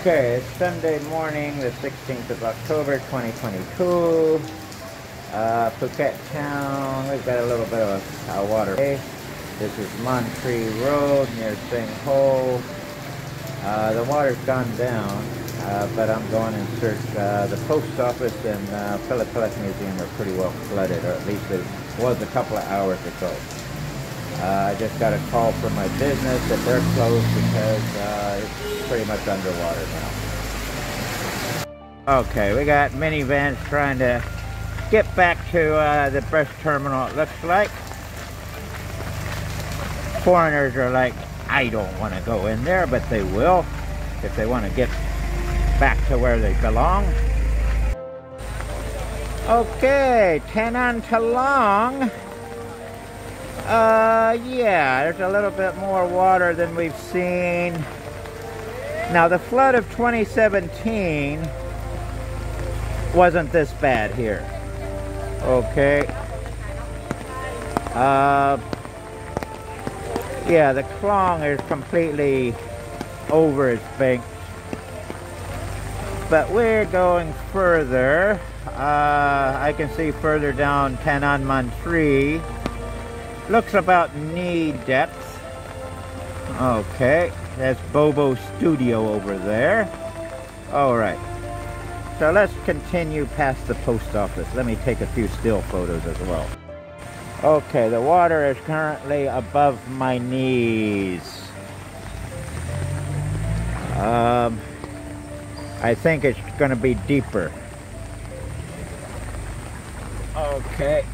Okay, it's Sunday morning, the 16th of October, 2022. Uh, Phuket town, we've got a little bit of a, water. This is Montree Road near Sing Ho. Uh, the water's gone down, uh, but I'm going in search. Uh, the post office and uh, Philatelic Museum are pretty well flooded, or at least it was a couple of hours ago. Uh, I just got a call from my business that they're closed because uh, it's pretty much underwater now. Okay, we got minivans trying to get back to uh, the bus terminal, it looks like. Foreigners are like, I don't want to go in there, but they will if they want to get back to where they belong. Okay, Tanah Talong. Uh, yeah, there's a little bit more water than we've seen. Now, the flood of 2017 wasn't this bad here. Okay. Uh, yeah, the Klong is completely over its banks. But we're going further. Uh, I can see further down Tanan Montree. Looks about knee depth. Okay, that's Bobo Studio over there. All right. So let's continue past the post office. Let me take a few still photos as well. Okay, the water is currently above my knees. Um, I think it's going to be deeper. Okay.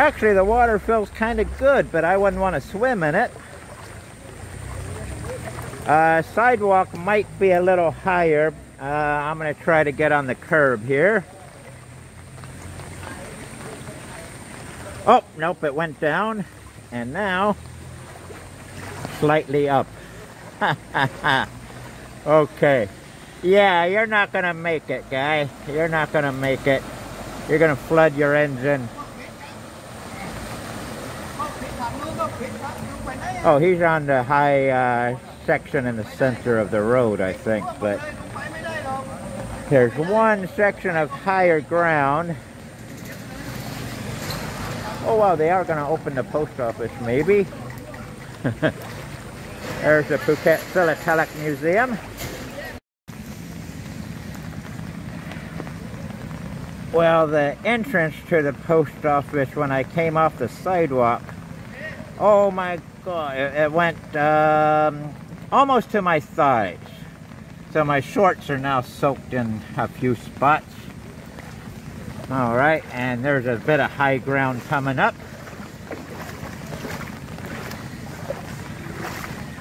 Actually, the water feels kind of good, but I wouldn't want to swim in it. Uh, sidewalk might be a little higher. Uh, I'm going to try to get on the curb here. Oh, nope, it went down. And now, slightly up. okay. Yeah, you're not going to make it, guy. You're not going to make it. You're going to flood your engine. Oh, he's on the high uh, section in the center of the road, I think. But there's one section of higher ground. Oh, wow, they are going to open the post office, maybe. there's the Phuket Philatelic Museum. Well, the entrance to the post office when I came off the sidewalk, oh my It, it went um, almost to my thighs. So my shorts are now soaked in a few spots. All right, and there's a bit of high ground coming up.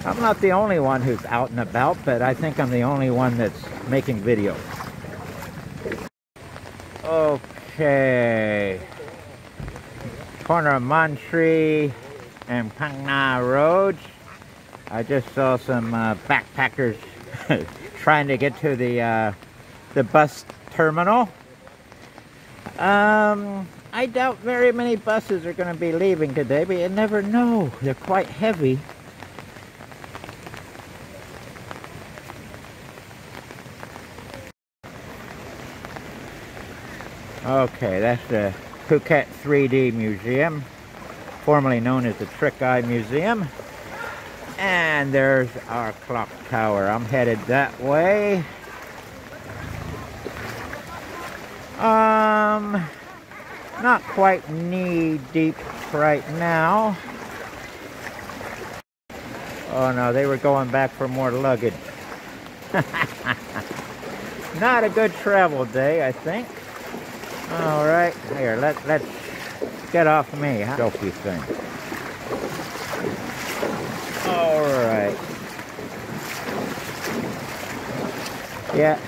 I'm not the only one who's out and about, but I think I'm the only one that's making videos. Okay. Corner of Montree and Phang Nga Roads. I just saw some uh, backpackers trying to get to the uh, the bus terminal. Um, I doubt very many buses are going to be leaving today, but you never know. They're quite heavy. Okay, that's the Phuket 3D Museum, formerly known as the Trick Eye Museum. And there's our clock tower. I'm headed that way. Um, not quite knee deep right now. Oh no, they were going back for more luggage. not a good travel day, I think. All right, here, let, let's get off me, huh? Selfie thing. All right. Yeah.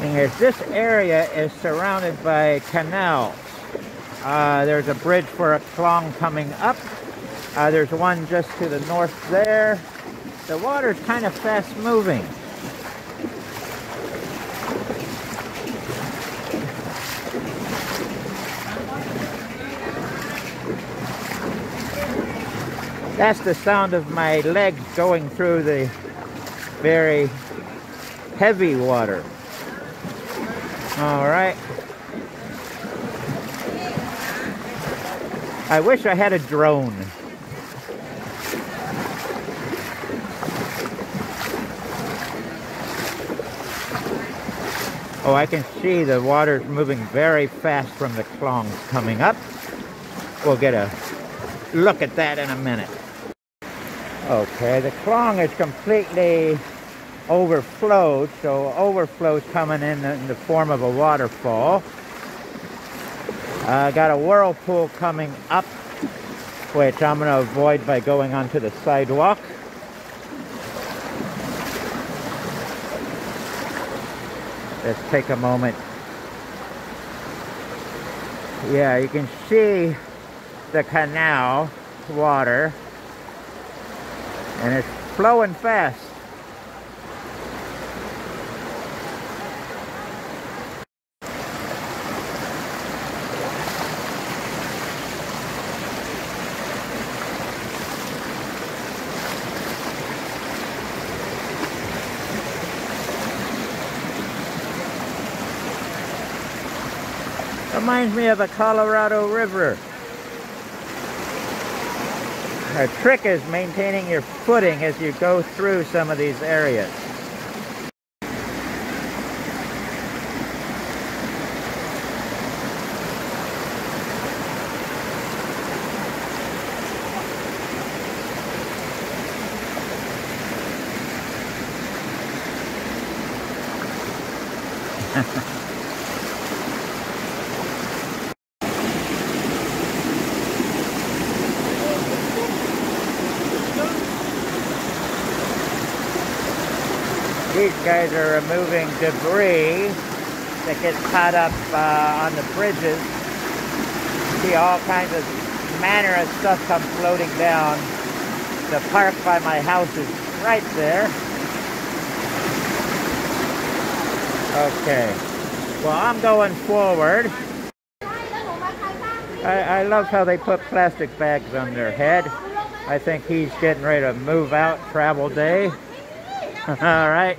And this area is surrounded by canals. Uh, there's a bridge for a Klong coming up. Uh, there's one just to the north there. The water's kind of fast moving. That's the sound of my legs going through the very heavy water. All right. I wish I had a drone. Oh, I can see the water's moving very fast from the clongs coming up. We'll get a look at that in a minute. Okay, the clong is completely overflowed, so overflow's coming in in the form of a waterfall. I uh, got a whirlpool coming up, which I'm going to avoid by going onto the sidewalk. Let's take a moment. Yeah, you can see the canal water and it's flowing fast. Reminds me of the Colorado River. A trick is maintaining your footing as you go through some of these areas. These guys are removing debris that gets caught up uh, on the bridges. See all kinds of manner of stuff come floating down. The park by my house is right there. Okay. Well, I'm going forward. I, I love how they put plastic bags on their head. I think he's getting ready to move out travel day. All right.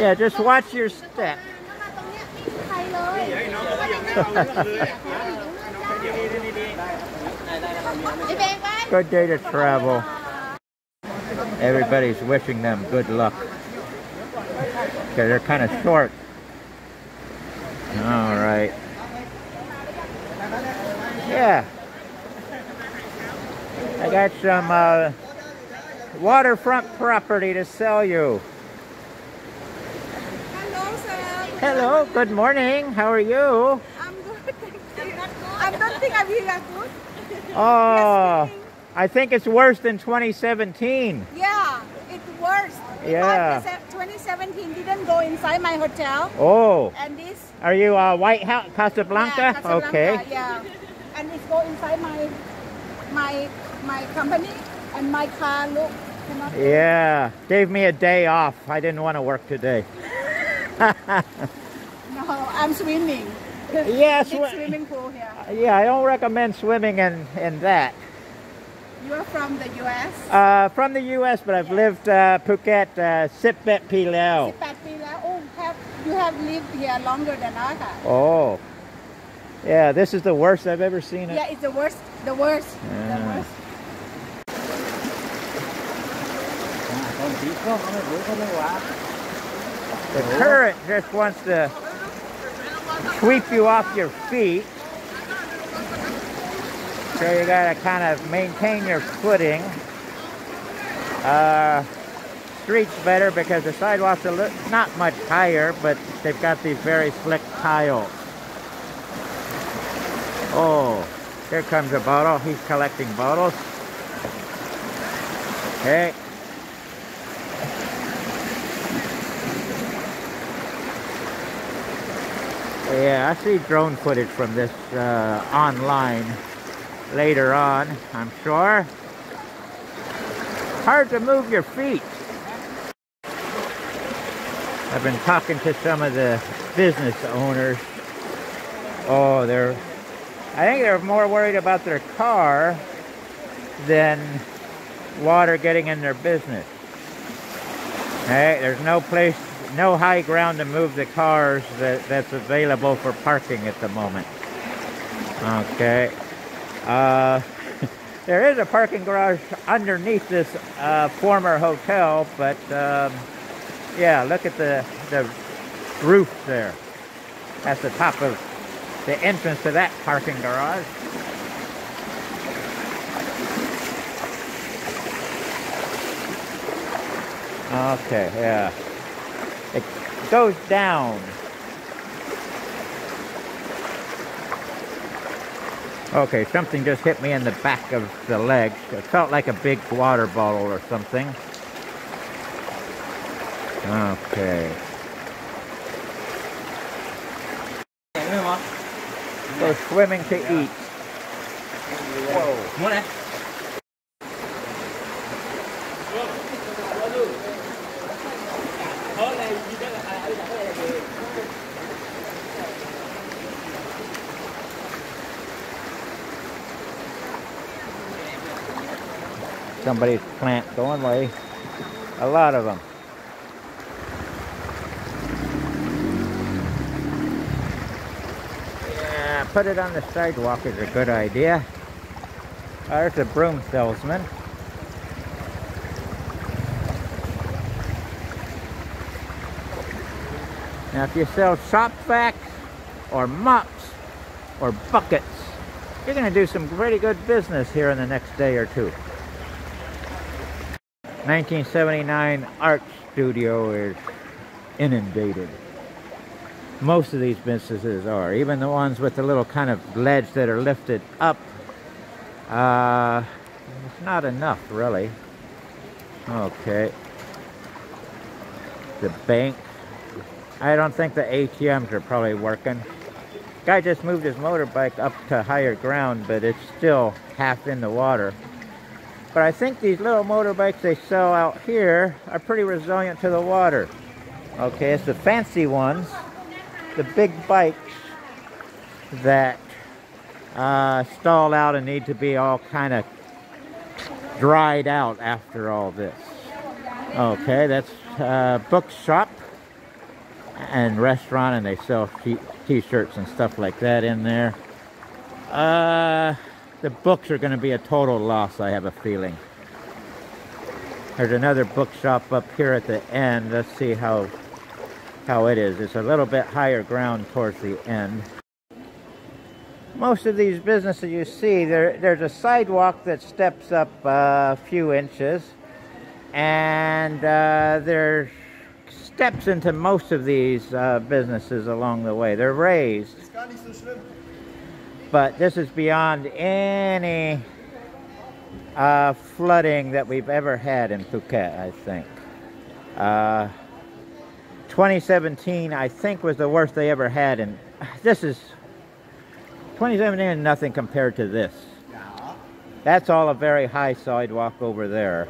Yeah, just watch your step. good day to travel. Everybody's wishing them good luck. Because they're kind of short. All right. Yeah. I got some uh, waterfront property to sell you. Hello, sir. Hello, good morning. How are you? I'm good, thank you. I don't think I'm here good. Oh, I think it's worse than 2017. Yeah, it's worse. Yeah. Because 2017 didn't go inside my hotel. Oh, And this. are you uh, White House, Casablanca? Yeah, Casablanca, Okay. Yeah. And it's go inside my my my company and my car look. Yeah, gave me a day off. I didn't want to work today. No, I'm swimming. Yeah, Big swi- swimming pool here. yeah, I don't recommend swimming in, in that. You're from the U.S. Uh, from the U.S., but I've lived uh, Phuket, uh, Sipet Pilao. Sipat Pila. Oh, have you have lived here longer than I have. Oh, yeah, this is the worst I've ever seen it. Yeah, it's the worst. The worst. Yeah. The worst. The current just wants to sweep you off your feet. So you gotta kind of maintain your footing. Uh, streets better because the sidewalks are not much higher, but they've got these very slick tiles. Oh, here comes a bottle. He's collecting bottles. Okay. Yeah, I see drone footage from this uh, online later on, I'm sure. Hard to move your feet. I've been talking to some of the business owners. Oh, they're I think they're more worried about their car than water getting in their business. Hey, there's no place, no high ground to move the cars that, that's available for parking at the moment. Okay. Uh, there is a parking garage underneath this uh, former hotel, but um, yeah, look at the, the roof there. That's the top of the entrance to that parking garage. Okay, yeah. Goes down. Okay, something just hit me in the back of the leg. It felt like a big water bottle or something. Okay. Go swimming to eat. Whoa. Somebody's plant going away. A lot of them. Yeah, put it on the sidewalk is a good idea. There's a broom salesman. Now if you sell shop vacs or mops or buckets, you're going to do some pretty good business here in the next day or two. 1979 art studio is inundated. Most of these businesses are, even the ones with the little kind of ledge that are lifted up. Uh, it's not enough, really. Okay. The bank. I don't think the ATMs are probably working. Guy just moved his motorbike up to higher ground, but it's still half in the water. But I think these little motorbikes they sell out here are pretty resilient to the water. Okay, it's the fancy ones, the big bikes that uh, stall out and need to be all kind of dried out after all this. Okay, that's uh, bookshop and restaurant and they sell t-shirts and stuff like that in there. Uh, the books are going to be a total loss, I have a feeling. There's another bookshop up here at the end. Let's see how how it is. It's a little bit higher ground towards the end. Most of these businesses you see, there, there's a sidewalk that steps up a few inches. And uh, there's steps into most of these uh, businesses along the way. They're raised. But this is beyond any uh, flooding that we've ever had in Phuket, I think. Uh, 2017, I think, was the worst they ever had. And this is 2017 is nothing compared to this. That's all a very high sidewalk over there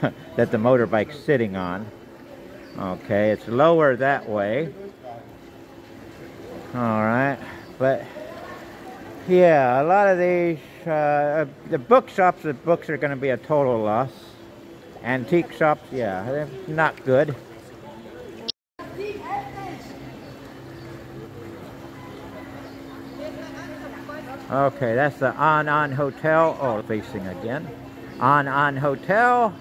that the motorbike's sitting on. Okay, it's lower that way. All right, but yeah, a lot of these, uh, the bookshops, the books are going to be a total loss. Antique shops, yeah, they're not good. Okay, that's the On On Hotel. Oh, facing again. On On Hotel.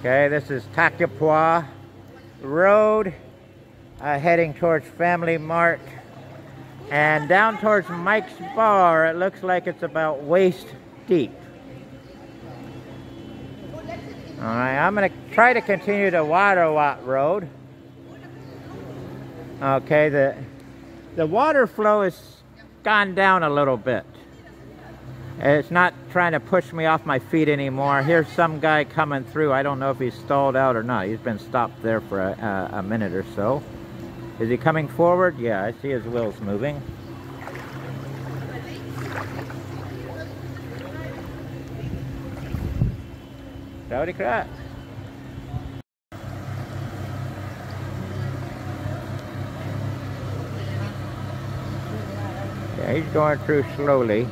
Okay, this is Takapua Road, uh, heading towards Family Mart. And down towards Mike's Bar, it looks like it's about waist deep. Alright, I'm going to try to continue to Yaowarat Road. Okay, the, the water flow has gone down a little bit. It's not trying to push me off my feet anymore. Here's some guy coming through. I don't know if he's stalled out or not. He's been stopped there for a, a minute or so. Is he coming forward? Yeah, I see his wheels moving. Rowdy crap. Yeah, he's going through slowly.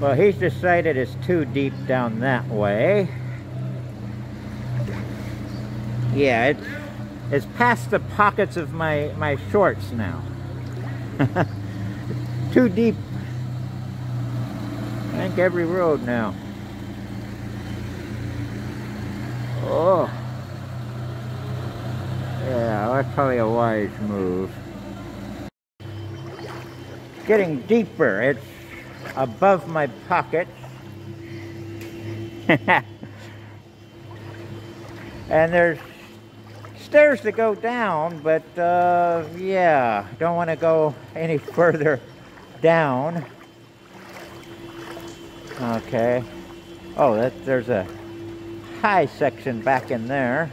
Well, he's decided it's too deep down that way. Yeah, it's, it's past the pockets of my, my shorts now. too deep. I think every road now. Oh. Yeah, that's probably a wise move. Getting deeper. It's above my pocket. and there's stairs to go down, but uh, yeah, don't want to go any further down. Okay. Oh, that, there's a high section back in there,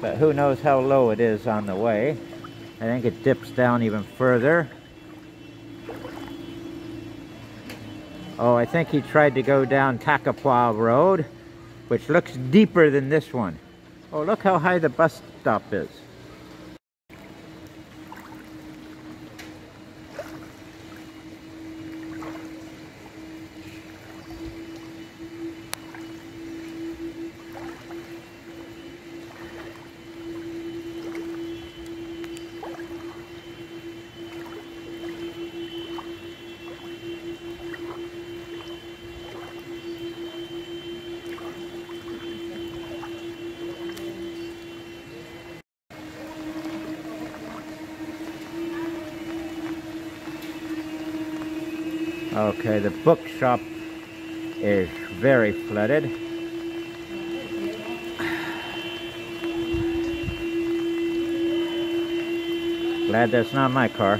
but who knows how low it is on the way. I think it dips down even further. Oh, I think he tried to go down Takapwa Road, which looks deeper than this one. Oh, look how high the bus stop is. Okay, the bookshop is very flooded. Glad that's not my car.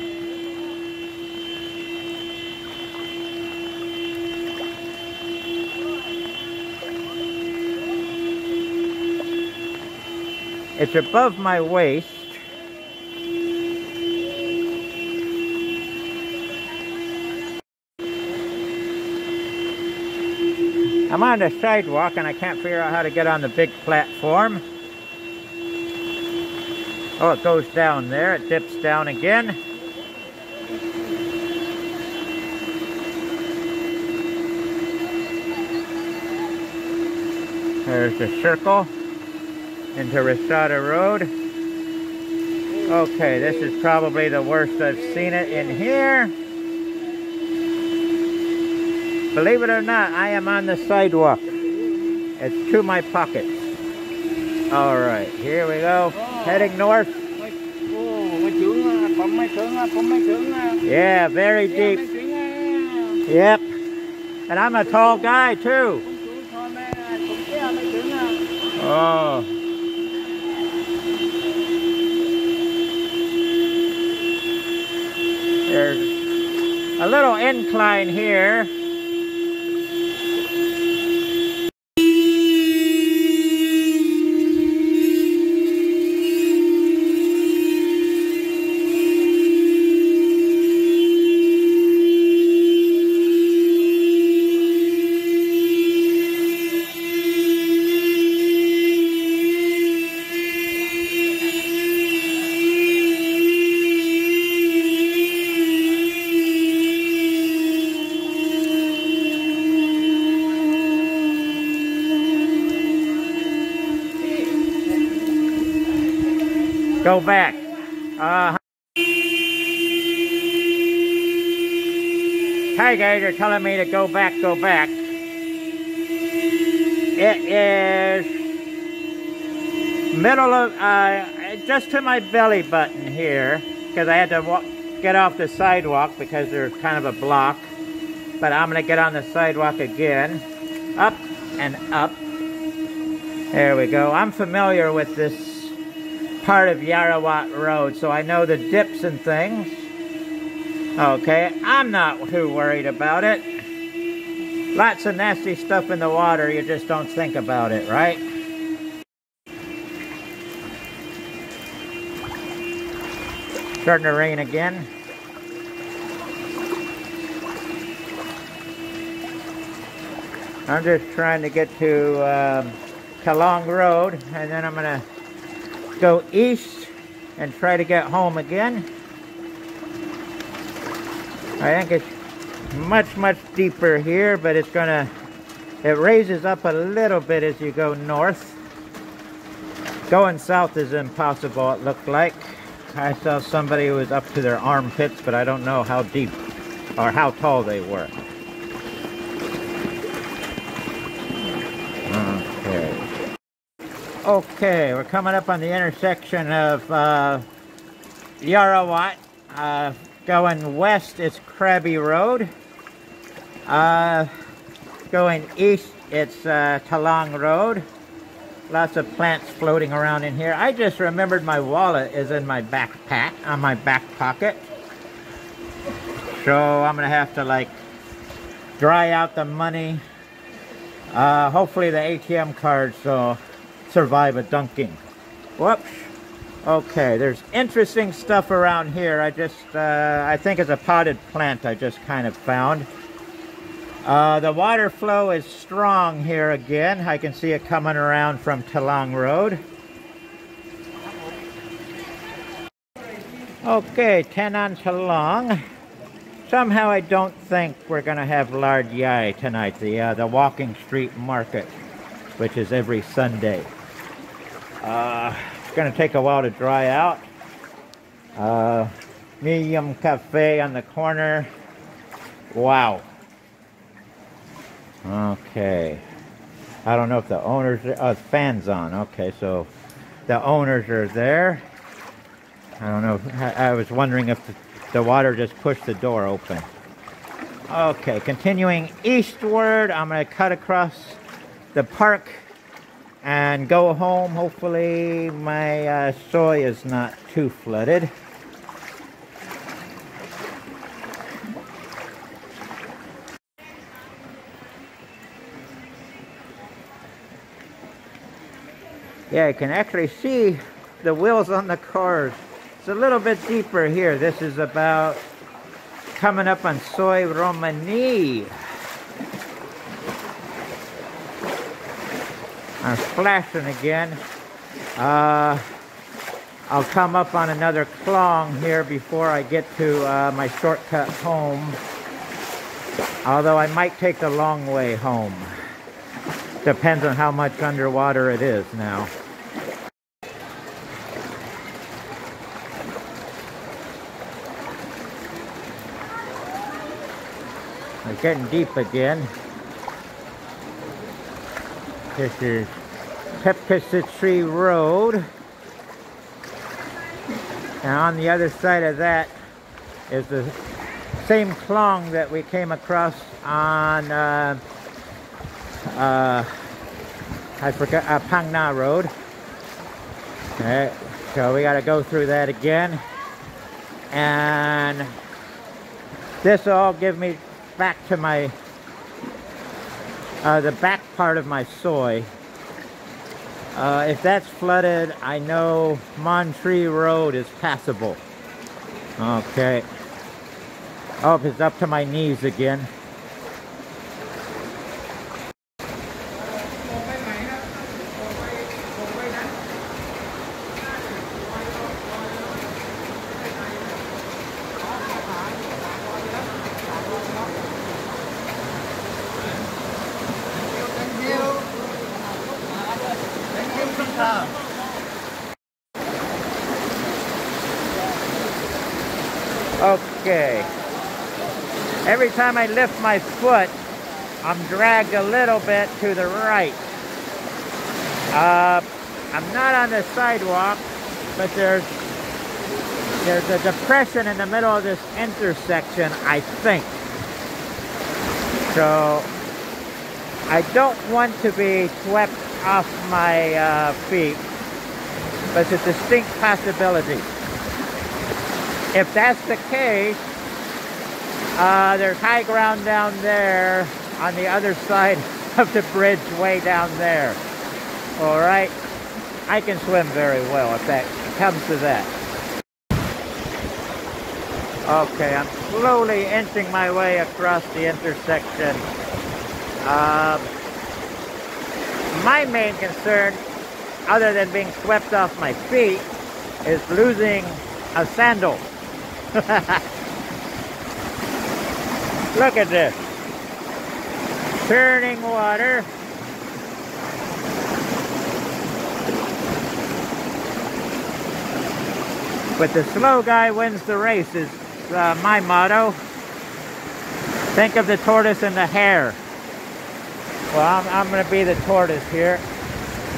It's above my waist. I'm on the sidewalk and I can't figure out how to get on the big platform. Oh, it goes down there. It dips down again. There's the circle into Rasada Road. Okay, this is probably the worst I've seen it in here. Believe it or not, I am on the sidewalk. It's to my pockets. All right, here we go. Heading north. Yeah, very deep. Yep. And I'm a tall guy too. Oh. There's a little incline here. Back. Uh, hi guys, are telling me to go back, go back. It is middle of, uh, just to my belly button here, because I had to walk, get off the sidewalk because there's kind of a block. But I'm going to get on the sidewalk again. Up and up. There we go. I'm familiar with this part of Yaowarat Road, so I know the dips and things. Okay, I'm not too worried about it. Lots of nasty stuff in the water, you just don't think about it, right? Starting to rain again. I'm just trying to get to um, Kalong Road, and then I'm going to go east and try to get home again. I think it's much, much deeper here, but it's gonna, it raises up a little bit as you go north. Going south is impossible, it looked like. I saw somebody who was up to their armpits, but I don't know how deep or how tall they were. Okay, we're coming up on the intersection of uh, Yaowarat. Uh, going west, it's Krabi Road. Uh, going east, it's uh, Talang Road. Lots of plants floating around in here. I just remembered my wallet is in my backpack, on my back pocket. So I'm gonna have to like dry out the money. Uh, hopefully the ATM card, will survive a dunking. Whoops. Okay, there's interesting stuff around here. I just, uh, I think it's a potted plant I just kind of found. Uh, the water flow is strong here again. I can see it coming around from Talang Road. Okay, 10 on Talang. Somehow I don't think we're going to have Lard Yai tonight, the, uh, the walking street market, which is every Sunday. Uh, it's going to take a while to dry out. Uh, medium cafe on the corner. Wow. Okay. I don't know if the owners, oh, fans on. Okay, so the owners are there. I don't know. I, I was wondering if the, the water just pushed the door open. Okay, continuing eastward, I'm going to cut across the park and go home. Hopefully my uh, soy is not too flooded. Yeah, you can actually see the wheels on the cars. It's a little bit deeper here. This is about coming up on Soi Romanee. I'm flashing again. Uh, I'll come up on another clong here before I get to uh, my shortcut home. Although I might take the long way home. Depends on how much underwater it is now. It's getting deep again. This is Thepkrasattri Road. And on the other side of that is the same clong that we came across on uh, uh, I forgot uh, Phang Nga Road. Okay, so we got to go through that again, and this will all give me back to my uh, the back part of my soy. Uh, if that's flooded, I know Montree Road is passable. Okay. Oh, it's up to my knees again. Okay. Every time I lift my foot, I'm dragged a little bit to the right. Uh, I'm not on the sidewalk, but there's there's a depression in the middle of this intersection, I think. So I don't want to be swept off my uh, feet, but it's a distinct possibility. If that's the case, uh, there's high ground down there on the other side of the bridge way down there. All right? I can swim very well if that comes to that. Okay, I'm slowly inching my way across the intersection. Uh, My main concern, other than being swept off my feet, is losing a sandal. Look at this. Turning water. But the slow guy wins the race is uh, my motto. Think of the tortoise and the hare. Well, I'm, I'm going to be the tortoise here.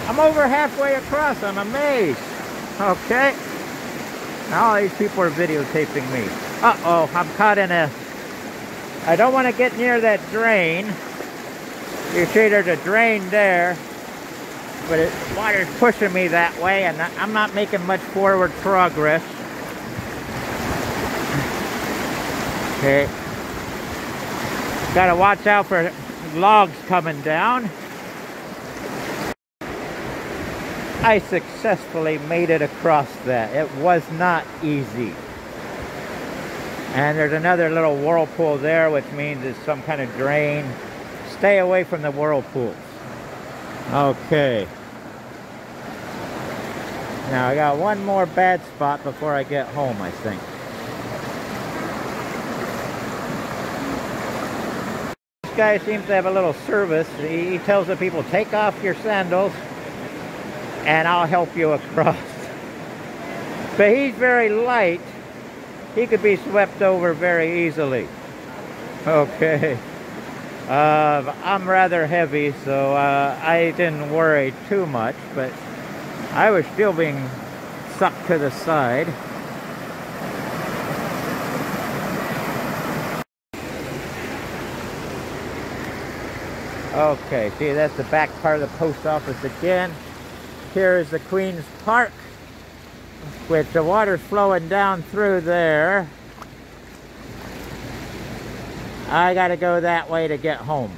I'm over halfway across. I'm amazed. Okay. Now all these people are videotaping me. Uh-oh, I'm caught in a... I don't want to get near that drain. You see there's a drain there. But it, water's pushing me that way and I'm not making much forward progress. Okay. Gotta watch out for logs coming down. I successfully made it across that. It was not easy. And there's another little whirlpool there, which means it's some kind of drain. Stay away from the whirlpools. Okay. Now I got one more bad spot before I get home, I think. This guy seems to have a little service. He tells the people, take off your sandals and I'll help you across. But he's very light. He could be swept over very easily. Okay. Uh, I'm rather heavy, so uh, I didn't worry too much, but I was still being sucked to the side. Okay, see that's the back part of the post office again. Here is the Queen's Park, with the water flowing down through there. I gotta go that way to get home.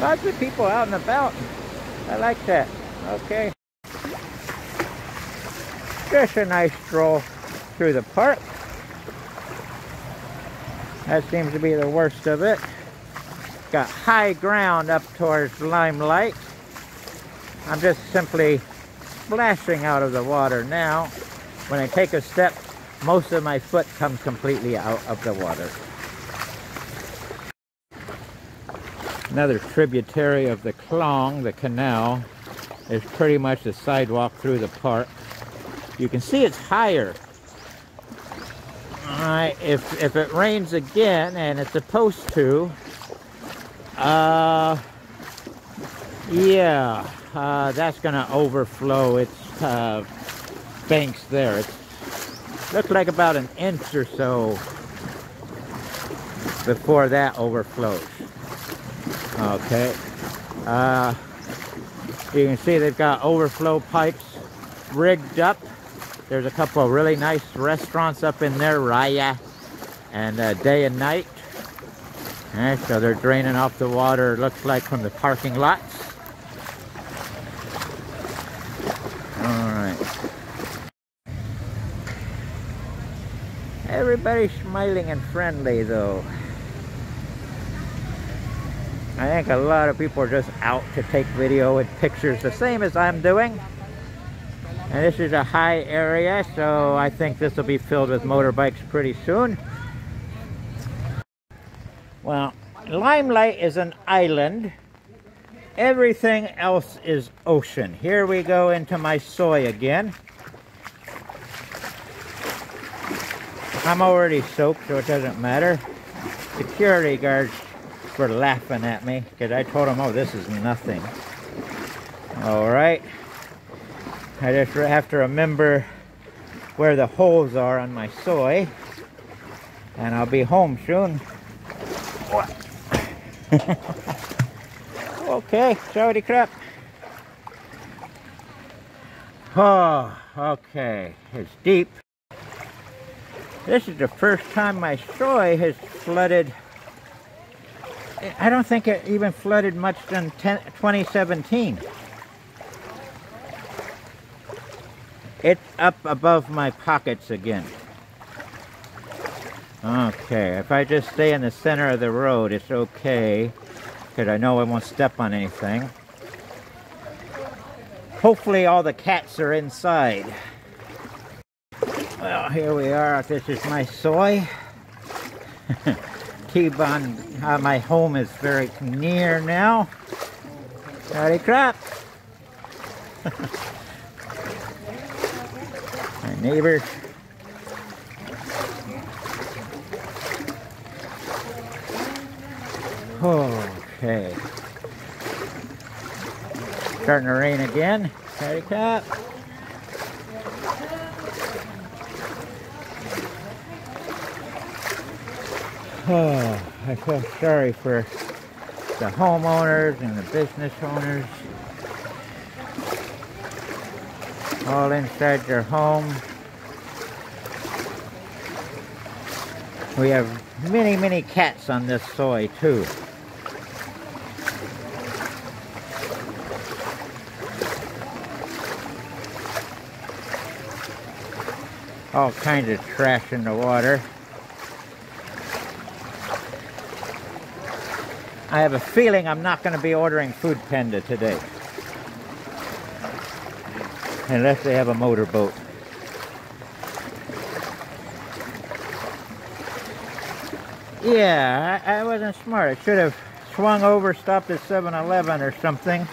Lots of people out and about. I like that. Okay. Just a nice stroll through the park. That seems to be the worst of it. Got high ground up towards Limelight. I'm just simply splashing out of the water now. When I take a step, most of my foot comes completely out of the water. Another tributary of the Clong, the canal, is pretty much the sidewalk through the park. You can see it's higher. Alright, if, if it rains again, and it's supposed to, uh, yeah, uh, that's going to overflow its uh, banks there. It looks like about an inch or so before that overflows. Okay. Uh, you can see they've got overflow pipes rigged up. There's a couple of really nice restaurants up in there, Raya and uh, Day and Night. Okay, so they're draining off the water, looks like from the parking lots. Alright. Everybody's smiling and friendly though. I think a lot of people are just out to take video and pictures the same as I'm doing. And this is a high area, so I think this will be filled with motorbikes pretty soon. Well, Limelight is an island. Everything else is ocean. Here we go into my soy again. I'm already soaked, so it doesn't matter. Security guards were laughing at me because I told them, oh, this is nothing. All right. I just have to remember where the holes are on my soy. And I'll be home soon. okay, sorry crap. Oh, okay, it's deep. This is the first time my soy has flooded I don't think it even flooded much in 10, 2017. It's up above my pockets again. Okay, if I just stay in the center of the road, it's okay. Because I know I won't step on anything. Hopefully all the cats are inside. Well, here we are. This is my soi. T-Bone, uh, my home is very near now. Howdy crap. my neighbors. Okay. Starting to rain again. Howdy crap. Oh, I feel sorry for the homeowners and the business owners. All inside their home. We have many, many cats on this soi too. All kinds of trash in the water. I have a feeling I'm not going to be ordering Food Panda today. Unless they have a motorboat. Yeah, I, I wasn't smart. I should have swung over, stopped at 7-Eleven or something.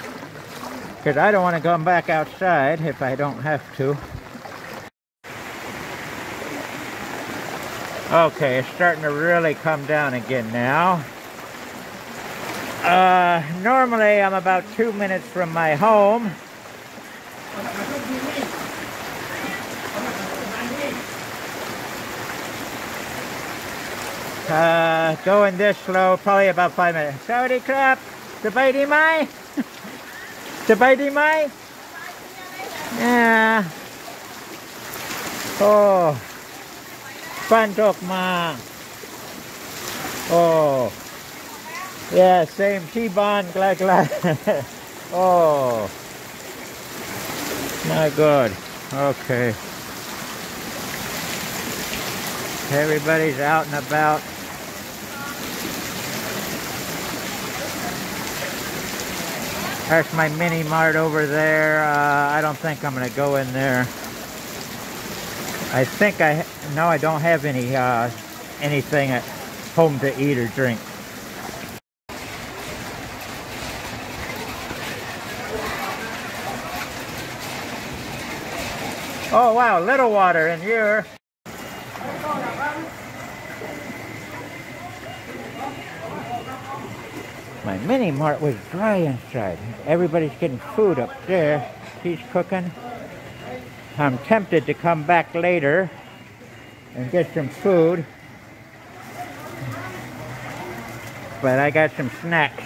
Because I don't want to come back outside if I don't have to. Okay, it's starting to really come down again now. Uh, normally I'm about two minutes from my home. Uh, going this slow, probably about five minutes. Howdy crap! Sabay di mai? Sabay di mai? Yeah. Oh. Pantok ma. Oh. Yeah, same T-bone, glad, glad. oh. My God. Okay. Everybody's out and about. There's my mini mart over there. Uh, I don't think I'm going to go in there. I think I, no, I don't have any, uh, anything at home to eat or drink. Oh wow, little water in here. My mini mart was dry inside. Everybody's getting food up there. He's cooking. I'm tempted to come back later and get some food. But I got some snacks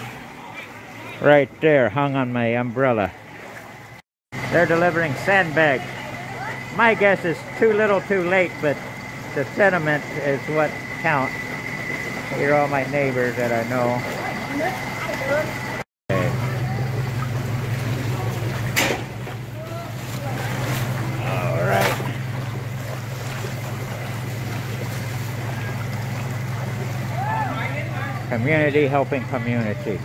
right there hung on my umbrella. They're delivering sandbags. My guess is too little too late, but the sentiment is what counts. Here are all my neighbors that I know. Community helping community.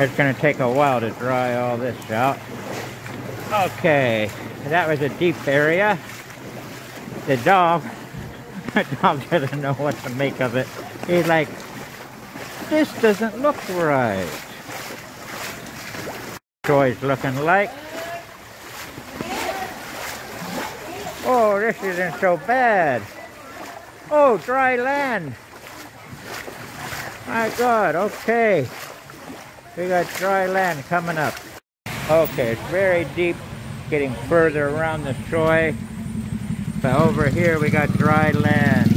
It's going to take a while to dry all this out. Okay, that was a deep area. The dog, the dog doesn't know what to make of it. He's like, this doesn't look right. Joy's looking like. Oh, this isn't so bad. Oh, dry land. My God, okay. We got dry land coming up. Okay, it's very deep, getting further around the Shoy. But over here we got dry land.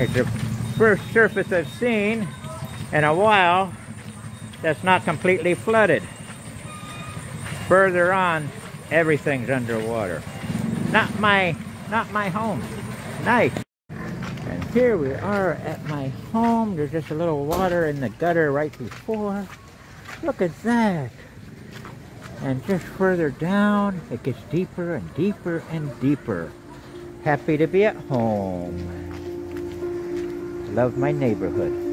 It's the first surface I've seen in a while that's not completely flooded. Further on, everything's underwater. Not my, not my home. Nice. And here we are at my home. There's just a little water in the gutter right before. Look at that. And just further down, it gets deeper and deeper and deeper. Happy to be at home. Love my neighborhood.